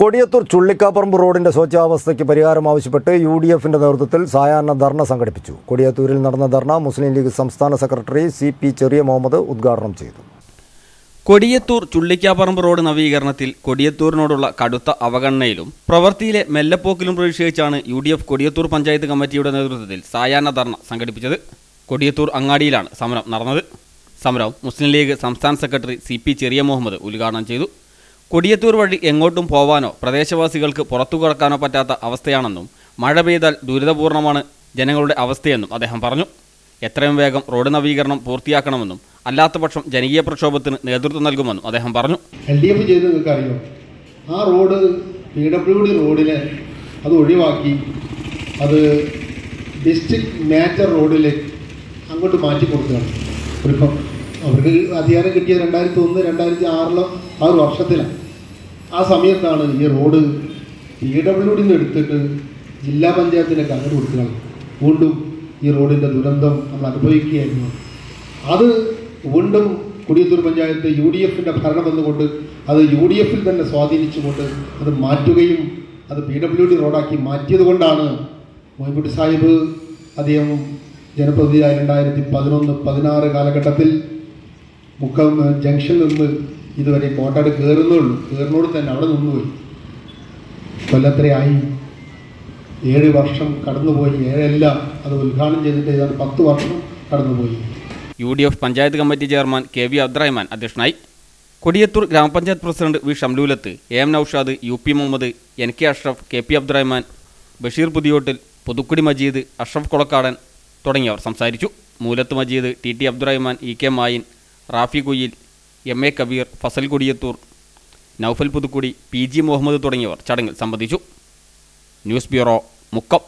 കൊടിയത്തൂർ ചുള്ളിക്കാപ്പറമ്പ് റോഡിന്റെ ശോച്യാവസ്ഥയ്ക്ക് പരിഹാരം ആവശ്യപ്പെട്ട് യു ഡി എഫിന്റെ നേതൃത്വത്തിൽ സായാഹ്ന ധർണ സംഘടിപ്പിച്ചു. കൊടിയത്തൂരിൽ നടന്ന ധർണ മുസ്ലിം ലീഗ് സംസ്ഥാന secretary C P Cheriya Muhammad ഉദ്ഘാടനം ചെയ്തു. കൊടിയത്തൂർ ചുള്ളിക്കാപ്പറമ്പ് റോഡ് നവീകരണത്തിൽ കൊടിയത്തൂരിനോടുള്ള കടുത്ത അവഗണനയിലും പ്രവൃത്തിയിലെ മെല്ലപ്പോക്കിലും പ്രതിഷേധിച്ചാണ് U D F Kodiyathur panchayat കമ്മിറ്റിയുടെ നേതൃത്വത്തിൽ സായാഹ്ന ധർണ സംഘടിപ്പിച്ചത്. കൊടിയത്തൂർ അങ്ങാടിയിലാണ് സമരം നടന്നത്. സമരം മുസ്ലിം ലീഗ് സംസ്ഥാന secretary C P Cheriya Muhammad ഉദ്ഘാടനം ചെയ്തു. കൊടിയത്തൂർ വഴി എങ്ങോട്ടും പോവാനോ പ്രദേശവാസികൾക്ക് പുറത്തു കടക്കാനോ പറ്റാത്ത അവസ്ഥയാണെന്നും മഴ പെയ്താൽ ദുരിതപൂർണമാണ് ജനങ്ങളുടെ അവസ്ഥയെന്നും അദ്ദേഹം പറഞ്ഞു. എത്രയും വേഗം റോഡ് നവീകരണം പൂർത്തിയാക്കണമെന്നും അല്ലാത്തപക്ഷം ജനകീയ പ്രക്ഷോഭത്തിന് നേതൃത്വം നൽകുമെന്നും അദ്ദേഹം പറഞ്ഞു. എൽ ഡി എഫ് ചെയ്ത് നിങ്ങൾക്ക് അറിയോ ആ റോഡ് പി ഡബ്ല്യു ഡി റോഡിനെ അത് ഒഴിവാക്കി അത് ഡിസ്ട്രിക്ട് മേജർ റോഡിലേക്ക് അങ്ങോട്ട് മാറ്റി കൊടുക്കുകയാണ്. ഇപ്പം അവർക്ക് അധികാരം കിട്ടിയത് രണ്ടായിരത്തി ഒന്ന് രണ്ടായിരത്തി ആറിലോ ആ ഒരു വർഷത്തിലാണ്. ആ സമയത്താണ് ഈ റോഡ് പി ഡബ്ല്യു ഡിന്ന് എടുത്തിട്ട് ജില്ലാ പഞ്ചായത്തിന്റെ അങ്ങോട്ട് കൊടുക്കുകയാണ് വീണ്ടും ഈ റോഡിന്റെ ദുരന്തം നമ്മൾ അനുഭവിക്കുകയായിരുന്നു. അത് വീണ്ടും കുടിയത്തൂർ പഞ്ചായത്ത് യു ഡി എഫിന്റെ ഭരണം വന്നുകൊണ്ട് അത് യു ഡി എഫിൽ തന്നെ സ്വാധീനിച്ചുകൊണ്ട് അത് മാറ്റുകയും അത് പി ഡബ്ല്യു ഡി റോഡാക്കി മാറ്റിയത് കൊണ്ടാണ് മൊയ്ബുട്ടി സാഹിബ് അദ്ദേഹം ജനപ്രതിനിധിയായി രണ്ടായിരത്തി പതിനൊന്ന് പതിനാറ് കാലഘട്ടത്തിൽ മുക്കം ജംഗ്ഷനിൽ നിന്ന് ഇതുവരെ കോട്ടാട് കയറുന്നുള്ളൂ കയറുന്നോട് തന്നെ അവിടെ നിന്നുപോയി. കൊല്ലത്രയായി ഏഴ് വർഷം കടന്നുപോയി. ഏഴല്ല അത് ഉദ്ഘാടനം ചെയ്തിട്ട് ഏതാണ്ട് പത്ത് വർഷം കടന്നുപോയി. U D F panchayat committee chairman K V Abdurahman അധ്യക്ഷനായി. കൊടിയത്തൂർ ഗ്രാമപഞ്ചായത്ത് president V Shamlulath A M Noushad U P Muhammad N K Ashraf K P Abdurahman Basheer Puthiyottil Puthukkudi Majeed Ashraf Kolakkadan തുടങ്ങിയവർ സംസാരിച്ചു. Moolath Majeed T T Abdurahman E K Mayin Rafi Kuyil M A Kabeer Fasal Kodiyathur Noufal Puthukkudi P G Muhammad തുടങ്ങിയവർ ചടങ്ങിൽ സംബന്ധിച്ചു. News bureau Mukkam.